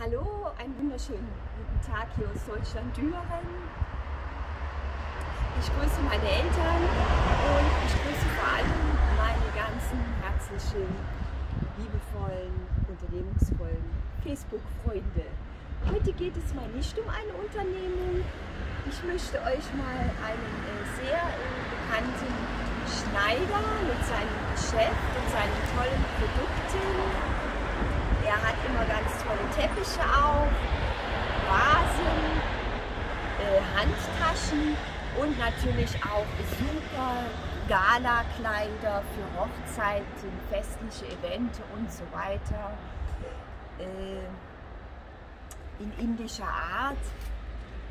Hallo, einen wunderschönen guten Tag hier aus Deutschland, Düren. Ich grüße meine Eltern und ich grüße vor allem meine ganzen herzlichen, liebevollen, unternehmungsvollen Facebook-Freunde. Heute geht es mal nicht um eine Unternehmung. Ich möchte euch mal einen äh, sehr äh, bekannten Schneider mit seinem Geschäft und seinen tollen Produkten er hat immer ganz tolle Teppiche auf, Vasen, äh, Handtaschen und natürlich auch super Gala-Kleider für Hochzeiten, festliche Events und so weiter. Äh, in indischer Art.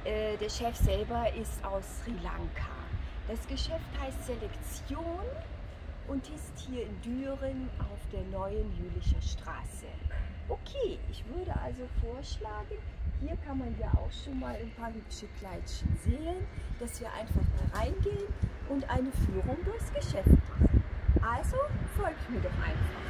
Äh, der Chef selber ist aus Sri Lanka. Das Geschäft heißt Selektion und ist hier in Düren auf der neuen Jülicher Straße. Okay, ich würde also vorschlagen, hier kann man ja auch schon mal ein paar hübsche Kleidchen sehen, dass wir einfach mal reingehen und eine Führung durchs Geschäft machen. Also folgt mir doch einfach.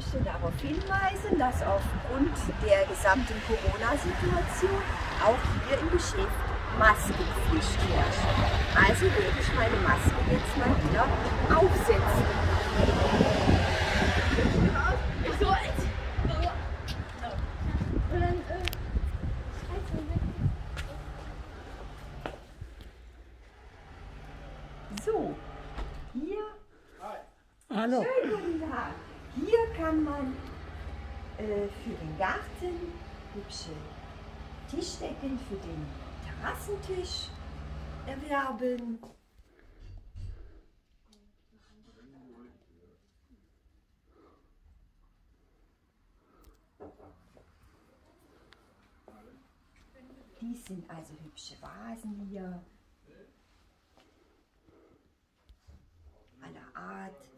möchte darauf hinweisen, dass aufgrund der gesamten Corona-Situation auch hier im Geschäft Maskenpflicht herrscht. Also werde ich meine Maske jetzt mal wieder aufsetzen. So, hier. Hallo. Schönen guten Tag. Hier kann man äh, für den Garten hübsche Tischdecken für den Terrassentisch erwerben. Dies sind also hübsche Vasen hier. Aller Art.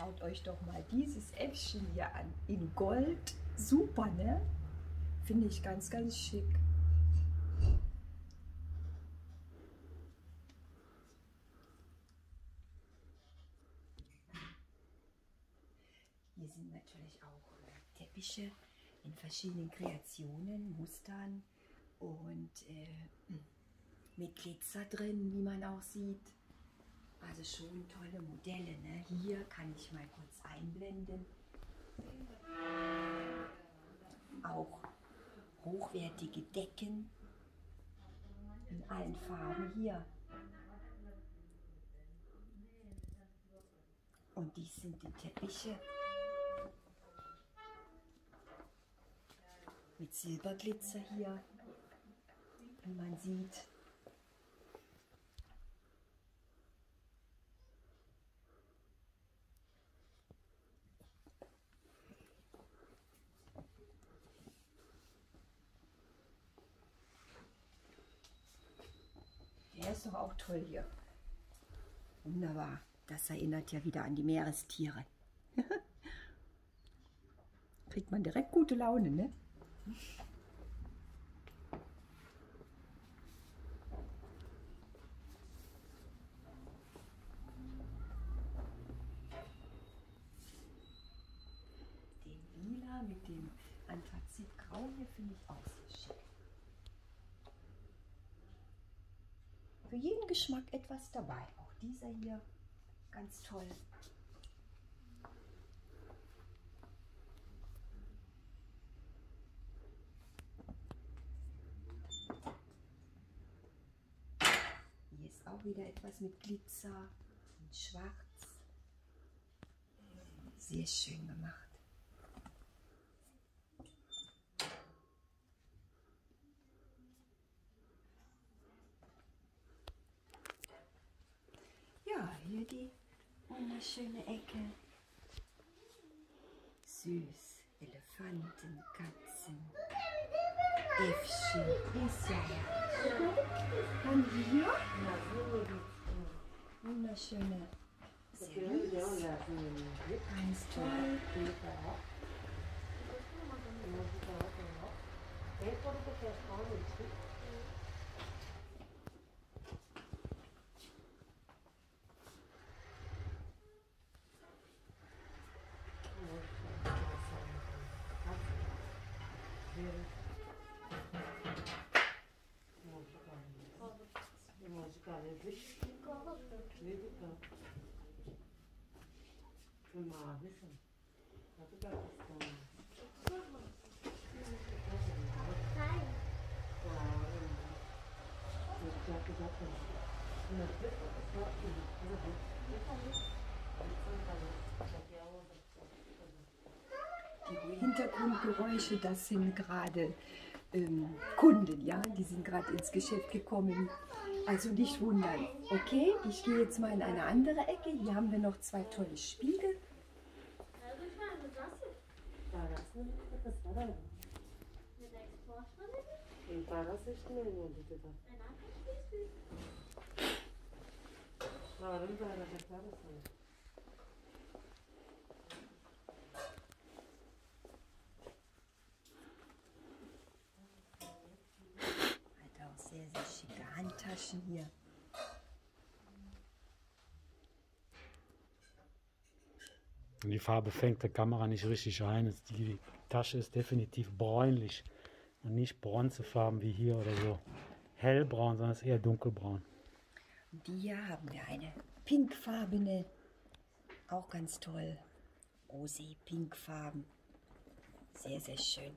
Schaut euch doch mal dieses Äffchen hier an. In Gold. Super, ne? Finde ich ganz, ganz schick. Hier sind natürlich auch Teppiche in verschiedenen Kreationen, Mustern und äh, mit Glitzer drin, wie man auch sieht. Also schon tolle Modelle. Ne? Hier kann ich mal kurz einblenden. Auch hochwertige Decken in allen Farben hier. Und dies sind die Teppiche mit Silberglitzer hier, wie man sieht. Der ist doch auch toll hier. Wunderbar. Das erinnert ja wieder an die Meerestiere. Kriegt man direkt gute Laune, ne? Den Lila mit dem Anthrazitgrau hier finde ich auch sehr schick. Für jeden Geschmack etwas dabei. Auch dieser hier ganz toll. Hier ist auch wieder etwas mit Glitzer und Schwarz. Sehr schön gemacht. Hier die wunderschöne Ecke. Süß. Elefanten, Katzen. Äffchen. Ist ja wir hier? Wunderschöne Service. Ganz toll. Die Hintergrundgeräusche, das sind gerade ähm, Kunden, ja, die sind gerade ins Geschäft gekommen. Also nicht wundern. Okay, ich gehe jetzt mal in eine andere Ecke. Hier haben wir noch zwei tolle Spiegel. Hat auch sehr, sehr Handtaschen hier. Und die Farbe fängt der Kamera nicht richtig ein. Die Tasche ist definitiv bräunlich und nicht bronzefarben wie hier oder so. Hellbraun, sondern ist eher dunkelbraun. Und hier haben wir eine pinkfarbene, auch ganz toll. Rosé, pinkfarben. Sehr, sehr schön.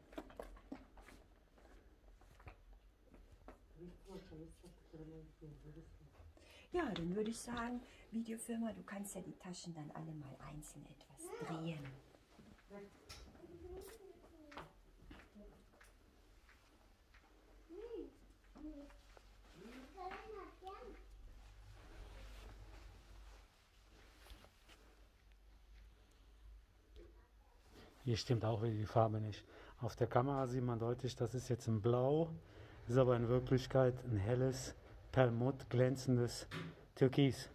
Ja, dann würde ich sagen, Videofirma, du kannst ja die Taschen dann alle mal einzeln etwas drehen. Hier stimmt auch wieder die Farbe nicht. Auf der Kamera sieht man deutlich, das ist jetzt ein Blau, ist aber in Wirklichkeit ein helles, perlmutt glänzendes Türkis.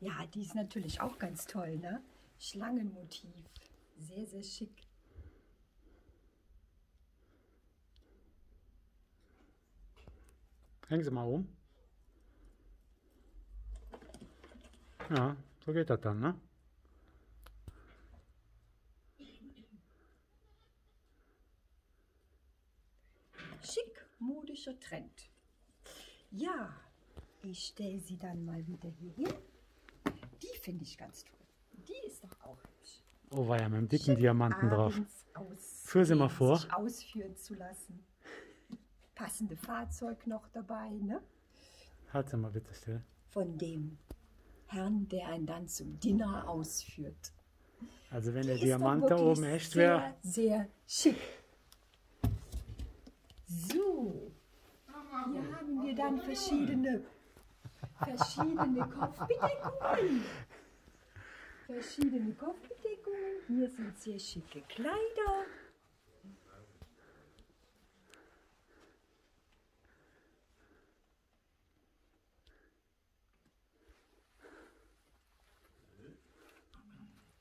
Ja, die ist natürlich auch ganz toll, ne? Schlangenmotiv. Sehr, sehr schick. Hängen Sie mal um. Ja, so geht das dann, ne? Schick, modischer Trend. Ja, ich stelle sie dann mal wieder hier hin. Die finde ich ganz toll. Die ist doch auch hübsch. Oh, war ja mit dem dicken Diamanten drauf. Führ sie mal vor. Sich ausführen zu lassen. Passende Fahrzeug noch dabei, ne? Halt sie mal bitte still. Von dem Herrn, der einen dann zum Dinner ausführt. Also wenn der Die Diamant da oben echt wäre, Sehr, sehr schick. So, hier haben wir dann verschiedene, verschiedene Kopfbedeckungen. Verschiedene Kopfbedeckungen. Hier sind sehr schicke Kleider.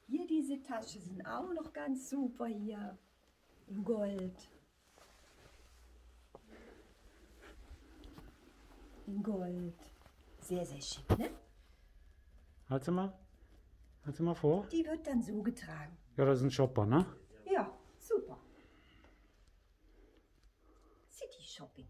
Hier diese Tasche sind auch noch ganz super hier in Gold. In Gold. Sehr, sehr schick, ne? halt sie mal. Halt sie mal vor. Die wird dann so getragen. Ja, das ist ein Shopper, ne? Ja, super. City Shopping.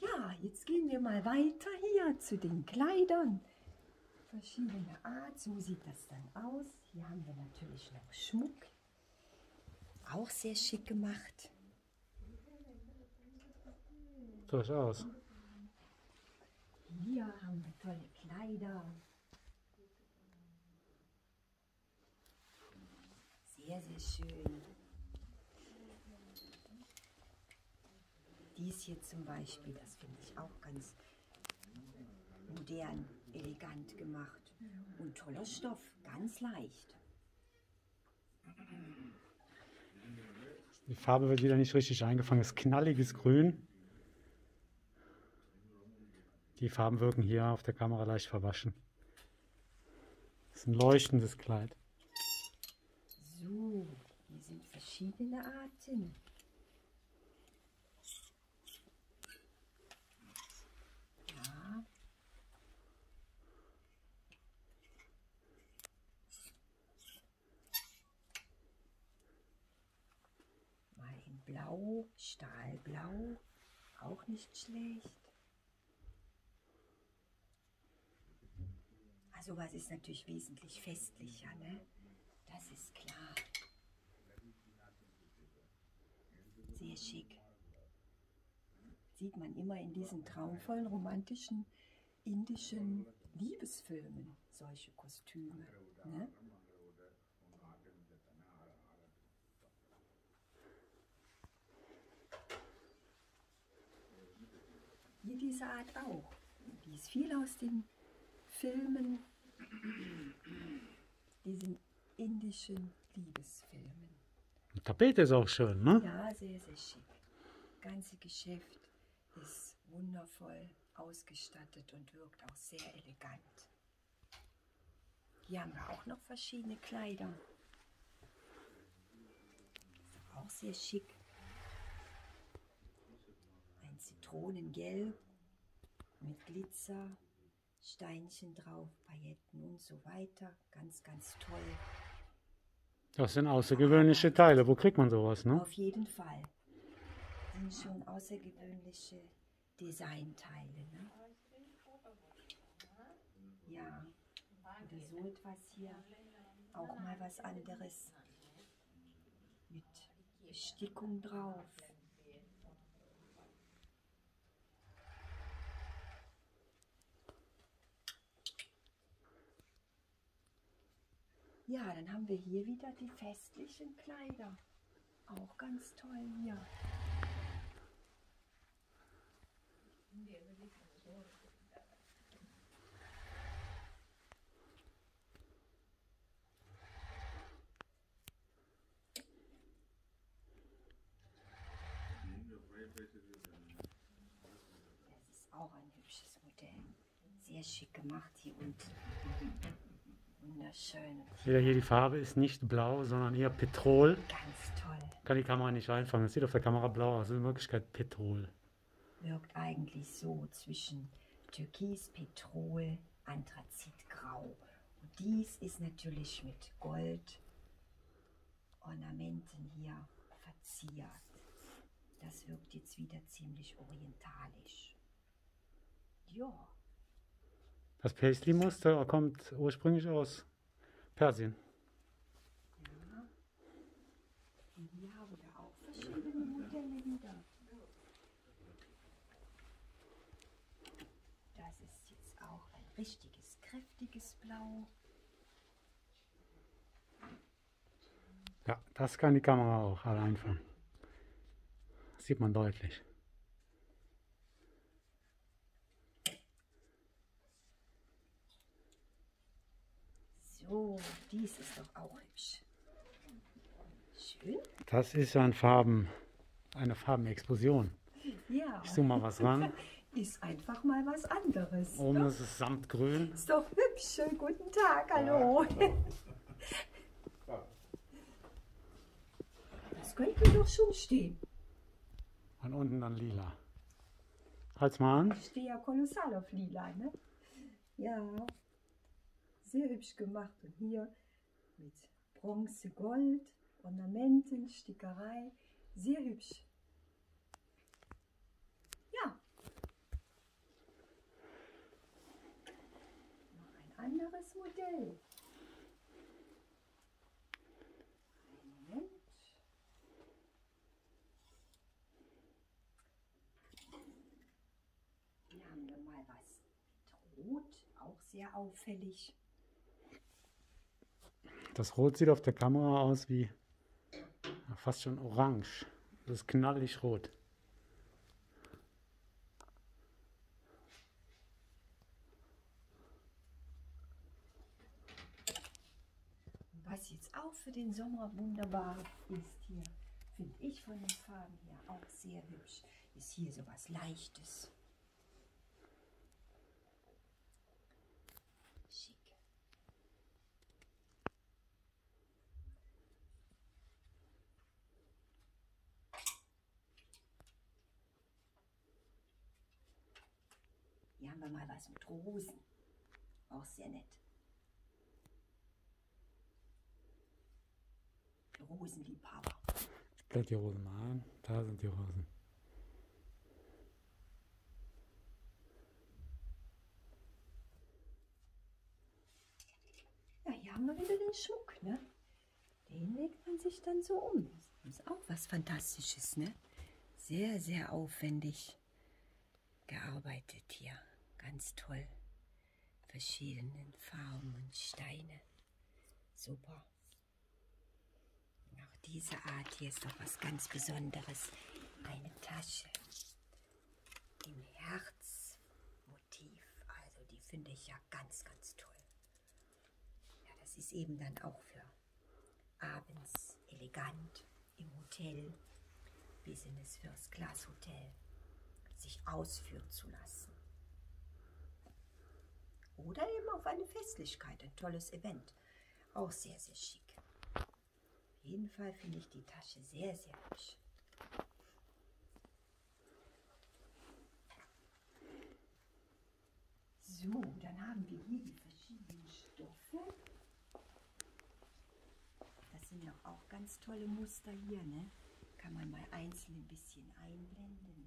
ja, jetzt gehen wir mal weiter hier zu den Kleidern. Verschiedene Art, so sieht das dann aus. Hier haben wir natürlich noch Schmuck. Auch sehr schick gemacht. durchaus. Hier haben wir tolle Kleider. Sehr, sehr schön. Dies hier zum Beispiel, das finde ich auch ganz modern, elegant gemacht. Und toller Stoff, ganz leicht. Die Farbe wird wieder nicht richtig eingefangen. Es ist knalliges Grün. Die Farben wirken hier auf der Kamera leicht verwaschen. Das ist ein leuchtendes Kleid. So, hier sind verschiedene Arten. Ja. Mal in Blau, Stahlblau, auch nicht schlecht. Also was ist natürlich wesentlich festlicher, ne? Das ist klar. Sehr schick. Sieht man immer in diesen traumvollen, romantischen, indischen Liebesfilmen solche Kostüme. Ne? Hier diese Art auch. Die ist viel aus den Filmen, diesen indischen Liebesfilmen. Die Tapete ist auch schön, ne? Ja, sehr, sehr schick. Das ganze Geschäft ist wundervoll ausgestattet und wirkt auch sehr elegant. Hier haben wir auch noch verschiedene Kleider. Ist auch sehr schick. Zitronengelb mit Glitzer, Steinchen drauf, Pailletten und so weiter. Ganz, ganz toll. Das sind außergewöhnliche Teile. Wo kriegt man sowas, ne? Auf jeden Fall. Sind schon außergewöhnliche Designteile. Ne? Ja, oder so etwas hier. Auch mal was anderes. Mit Bestickung drauf. Ja, dann haben wir hier wieder die festlichen Kleider. Auch ganz toll hier. Das ist auch ein hübsches Modell. Sehr schick gemacht hier unten. Wunderschön. Wieder hier die Farbe ist nicht blau, sondern eher Petrol. Ganz toll. Kann die Kamera nicht einfangen. Das sieht auf der Kamera blau aus. Das ist in Wirklichkeit Petrol. Wirkt eigentlich so zwischen Türkis, Petrol, Anthrazitgrau. Und dies ist natürlich mit Gold Ornamenten hier verziert. Das wirkt jetzt wieder ziemlich orientalisch. Ja, Das Paisley-Muster kommt ursprünglich aus Persien. und hier haben wir auch verschiedene Modelle wieder. Das ist jetzt auch ein richtiges, kräftiges Blau. Ja, das kann die Kamera auch alle einfangen. Das sieht man deutlich. So, dies ist doch auch hübsch. Schön. Das ist ein Farben, eine Farbenexplosion. Ja, Ich zoome mal was ran. ist einfach mal was anderes. Oben ist es samtgrün. Ist doch hübsch. Schönen guten Tag, hallo. Das könnte doch schon stehen. Und unten dann lila. Halt's mal an. Ich stehe ja kolossal auf Lila, ne? Ja, sehr hübsch gemacht und hier mit Bronze, Gold, Ornamenten, Stickerei, sehr hübsch. Ja, noch ein anderes Modell. Hier haben wir mal was rot, auch sehr auffällig. Das Rot sieht auf der Kamera aus wie fast schon orange. Das ist knallig rot. Was jetzt auch für den Sommer wunderbar ist hier, finde ich von den Farben her auch sehr hübsch, ist hier so was Leichtes. Schick. Hier haben wir mal was mit Rosen. Auch sehr nett. Rosenliebhaber. Ich blende die Rosen mal an. Da sind die Rosen. Ja, hier haben wir wieder den Schmuck, ne? Den legt man sich dann so um. Das ist auch was Fantastisches, ne? Sehr, sehr aufwendig gearbeitet hier. Ganz toll. Verschiedenen Farben und Steine. Super. Auch diese Art hier ist doch was ganz Besonderes. Eine Tasche im Herzmotiv. Also die finde ich ja ganz, ganz toll. Ja, das ist eben dann auch für abends elegant im Hotel, Business First Class Hotel, sich ausführen zu lassen. Oder eben auf eine Festlichkeit, ein tolles Event. Auch sehr, sehr schick. Auf jeden Fall finde ich die Tasche sehr, sehr hübsch. So, dann haben wir hier die verschiedenen Stoffe. Das sind ja auch ganz tolle Muster hier, ne? Kann man mal einzeln ein bisschen einblenden.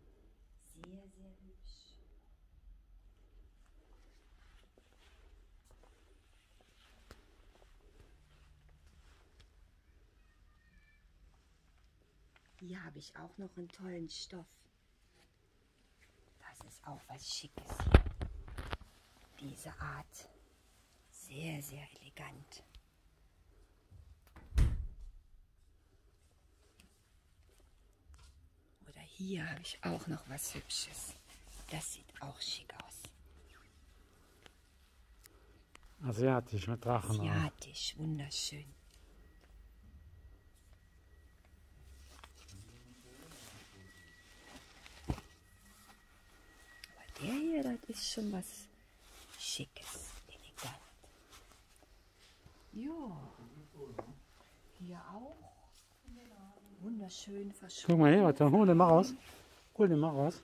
Sehr, sehr hübsch. Hier habe ich auch noch einen tollen Stoff. Das ist auch was Schickes hier. Diese Art. Sehr, sehr elegant. Oder hier habe ich auch noch was Hübsches. Das sieht auch schick aus. Asiatisch mit Drachen. Asiatisch, wunderschön. Hier, das ist schon was Schickes, elegant. Ja, hier auch. Wunderschön verschwunden. Guck mal her, warte, hol den mal raus. Hol den mal raus.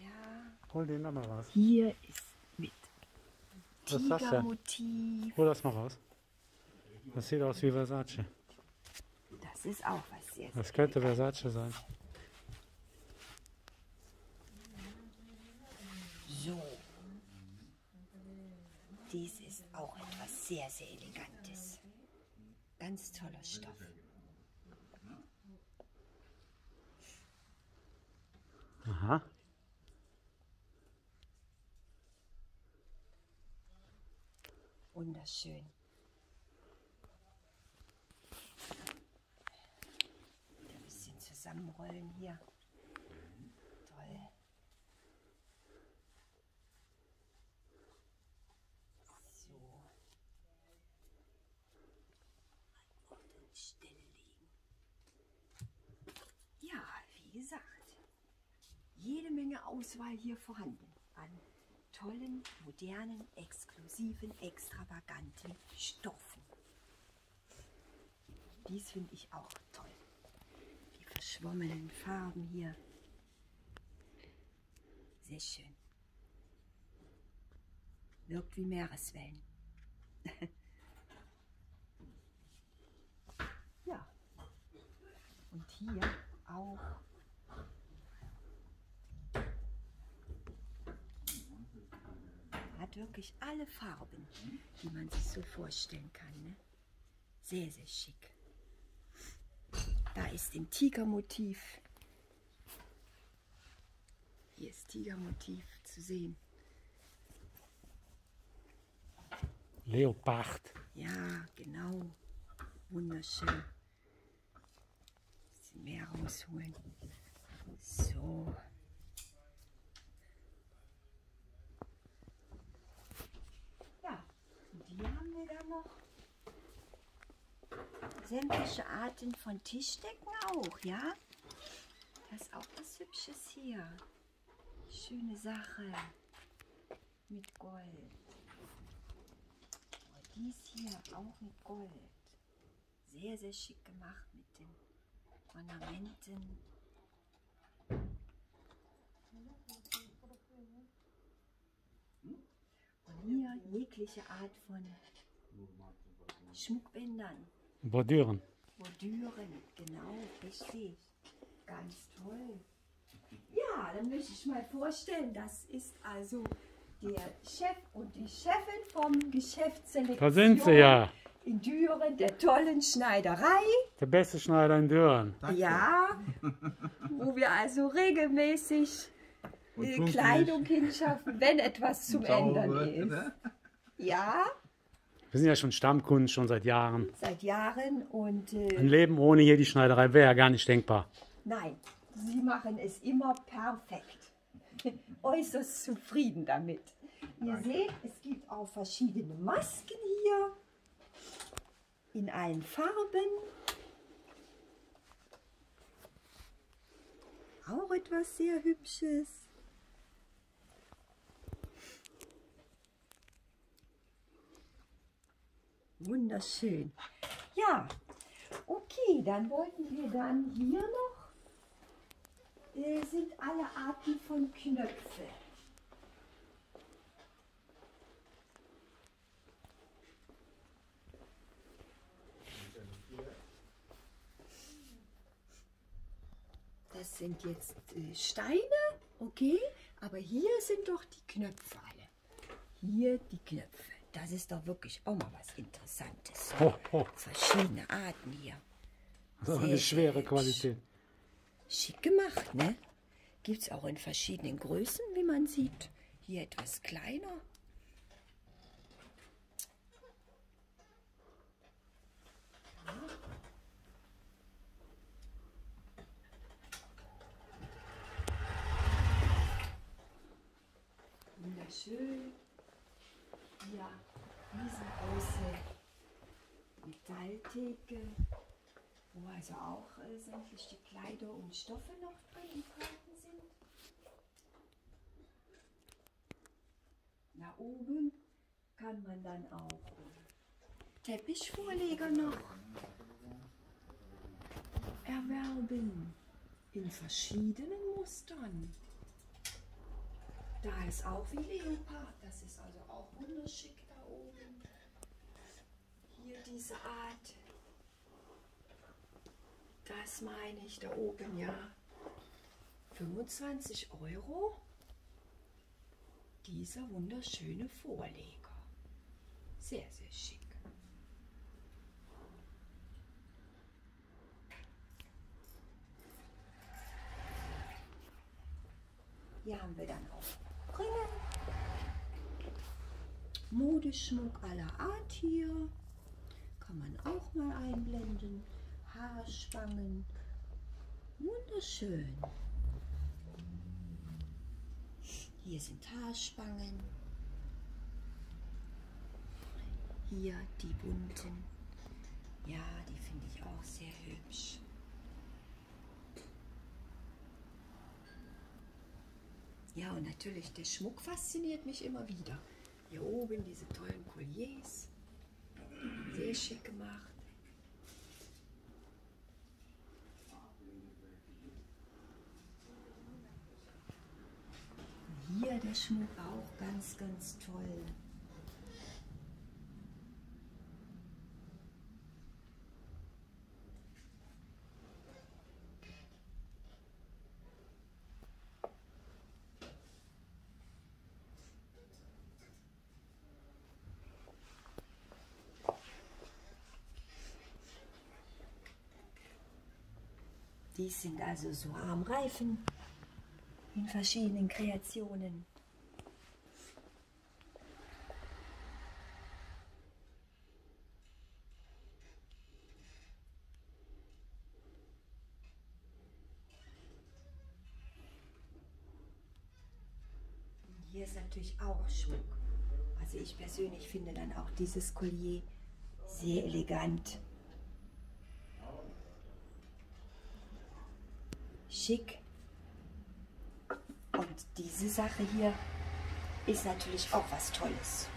Ja, Hol den da mal raus. hier ist mit? Tigermotiv. Hol das mal raus. Das sieht aus wie Versace. Das ist auch was sehr, sehr Das könnte Versace sein. So. Dies ist auch etwas sehr, sehr Elegantes. Ganz toller Stoff. Aha. Wunderschön. Ein bisschen zusammenrollen hier. Toll. So. Auf den Stelle legen. Ja, wie gesagt, jede Menge Auswahl hier vorhanden an tollen, modernen, exklusiven, extravaganten Stoffen. Dies finde ich auch toll. Die verschwommenen Farben hier. Sehr schön. Wirkt wie Meereswellen. ja. Und hier auch hat wirklich alle Farben, die man sich so vorstellen kann. Ne? Sehr, sehr schick. Da ist ein Tigermotiv. Hier ist Tigermotiv zu sehen. Leopard. Ja, genau. Wunderschön. Mehr rausholen. So. Ja, die haben wir dann noch. Sämtliche Arten von Tischdecken auch, ja? Das ist auch was Hübsches hier. Schöne Sache. Mit Gold. Oh, dies hier auch mit Gold. Sehr, sehr schick gemacht mit den Ornamenten. Und hier jegliche Art von Schmuckbändern. Bordüren. Bordüren, genau, richtig. Ganz toll. Ja, dann möchte ich mal vorstellen, das ist also der Chef und die Chefin vom Geschäftsselektion Da sind sie ja. In Düren, der tollen Schneiderei. Der beste Schneider in Düren. Ja, wo wir also regelmäßig äh. Kleidung hinschaffen, wenn etwas zum Sauber, Ändern ist. ne? Ja, Wir sind ja schon Stammkunden, schon seit Jahren. seit Jahren und äh, Ein Leben ohne hier die Schneiderei wäre ja gar nicht denkbar. Nein, Sie machen es immer perfekt. Äußerst zufrieden damit. Ihr seht, es gibt auch verschiedene Masken hier in allen Farben. Auch etwas sehr Hübsches. Wunderschön. Ja, okay, dann wollten wir dann hier noch äh, sind alle Arten von Knöpfe. Das sind jetzt äh, Steine, okay, aber hier sind doch die Knöpfe alle. Hier die Knöpfe. Das ist doch wirklich auch mal was Interessantes. Ho, ho. Verschiedene Arten hier. Sehr eine schwere hübsch. Qualität. Schick gemacht, ne? Gibt es auch in verschiedenen Größen, wie man sieht. Hier etwas kleiner. Wunderschön. Ja, riesengroße Metalltheke wo also auch äh, sämtliche Kleider und Stoffe noch drin enthalten sind. Da oben kann man dann auch äh, Teppichvorleger noch erwerben in verschiedenen Mustern. Da ist auch wie Leopard, das ist also auch wunderschick da oben. Hier diese Art. Das meine ich da oben, ja. 25 Euro. Dieser wunderschöne Vorleger. Sehr, sehr schick. Hier haben wir dann auch Modeschmuck aller Art hier. Kann man auch mal einblenden. Haarspangen. Wunderschön. Hier sind Haarspangen. Hier die bunten. Ja, die finde ich auch sehr hübsch. Ja, und natürlich der Schmuck fasziniert mich immer wieder. Hier oben diese tollen Colliers. Sehr schick gemacht. Hier der Schmuck auch ganz, ganz toll. Die sind also so am Reifen in verschiedenen Kreationen. hier ist natürlich auch Schmuck. Also ich persönlich finde dann auch dieses Collier sehr elegant. Schick. Und diese Sache hier ist natürlich auch was Tolles.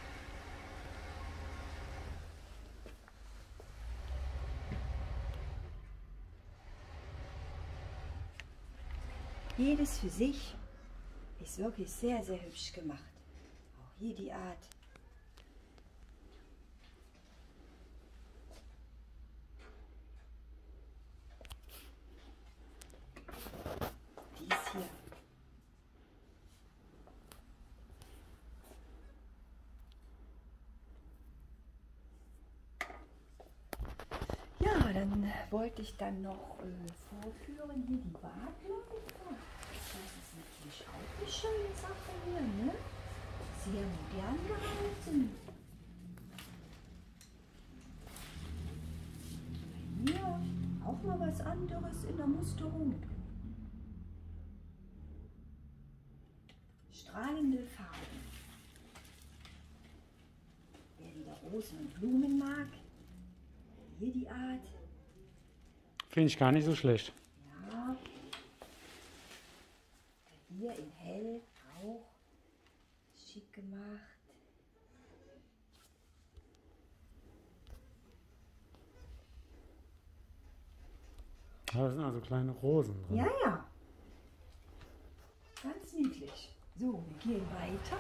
Jedes für sich ist wirklich sehr, sehr hübsch gemacht. Auch hier die Art. Dies hier. Ja, dann wollte ich dann noch äh, vorführen hier die Badläufer. Das ist natürlich auch eine schöne Sache hier, ne? Sehr modern gehalten. Hier auch mal was anderes in der Musterung. Strahlende Farben. Wer wieder Rosen und Blumen mag, hier die Art. Finde ich gar nicht so schlecht. Ja. Hier in hell auch. Schick gemacht. Da sind also kleine Rosen drin. Ja, ja. Ganz niedlich. So, wir gehen weiter.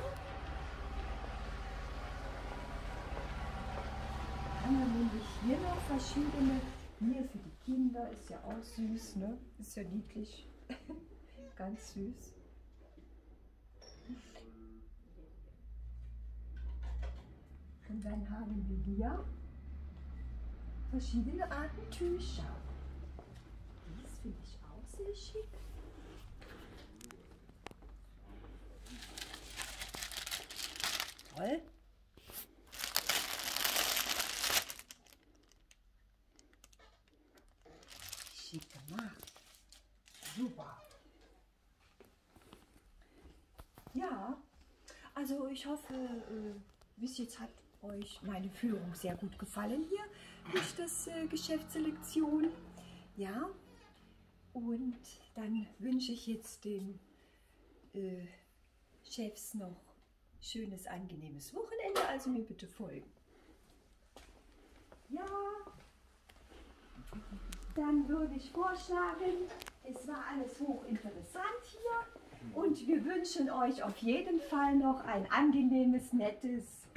Haben wir nämlich hier noch verschiedene. Hier für die Kinder ist ja auch süß, ne? Ist ja niedlich. Ganz süß. Und dann haben wir hier verschiedene Arten Tücher. Dies finde ich auch sehr schick. Toll. Schick gemacht. Super. Ja, also ich hoffe, äh, bis jetzt hat euch meine Führung sehr gut gefallen hier durch das äh, Geschäftsselektion. Ja, und dann wünsche ich jetzt den äh, Chefs noch schönes, angenehmes Wochenende. Also mir bitte folgen. Ja, dann würde ich vorschlagen, es war alles hochinteressant hier und wir wünschen euch auf jeden Fall noch ein angenehmes, nettes,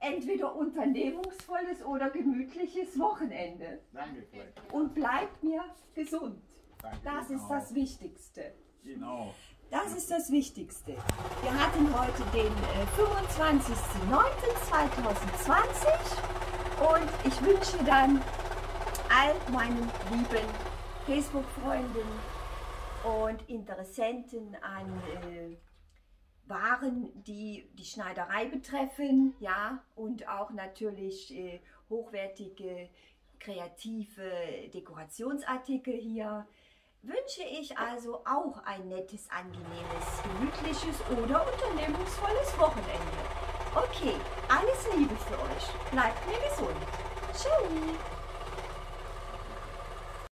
entweder unternehmungsvolles oder gemütliches Wochenende. Danke. Und bleibt mir gesund. Danke Das Ihnen ist das Wichtigste. Genau. Das ist das Wichtigste. Wir hatten heute den äh, 25.09.2020 und ich wünsche dann all meinen lieben Facebook-Freunden und Interessenten an äh, Waren, die die Schneiderei betreffen, ja, und auch natürlich äh, hochwertige, kreative Dekorationsartikel hier wünsche ich also auch ein nettes, angenehmes, gemütliches oder unternehmungsvolles Wochenende. Okay, alles Liebe für euch. Bleibt mir gesund. Tschüss.